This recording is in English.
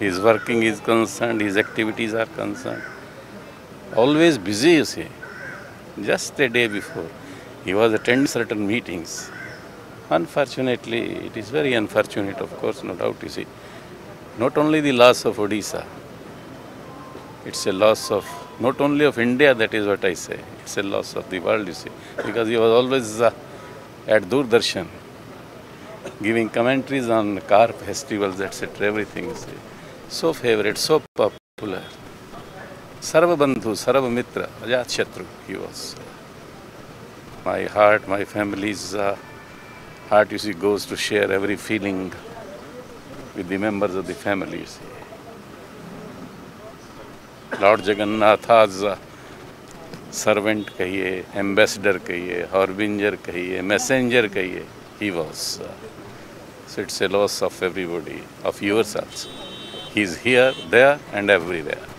his working is concerned, his activities are concerned. Always busy, you see. Just the day before, he was attending certain meetings. Unfortunately, it is very unfortunate, of course, no doubt, you see. Not only the loss of Odisha, it's a loss of not only of India, that is what I say. It's a loss of the world, you see, because he was always uh, at Doordarshan, giving commentaries on car festivals, etc. Everything, you see. So favourite, so popular सर्व बंधु सर्व मित्र अजात शत्रु he was my heart my family is heart you see goes to share every feeling with the members of the family lord Jagannath आज servant कहिए ambassador कहिए harbinger कहिए messenger कहिए he was so it's a loss of everybody of yourself He's here, there and everywhere.